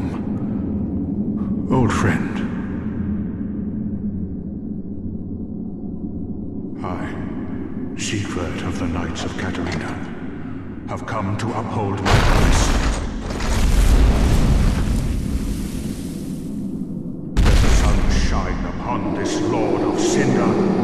home, old friend. I, Siegward of the Knights of Catarina, have come to uphold my promise. this Lord of Cinder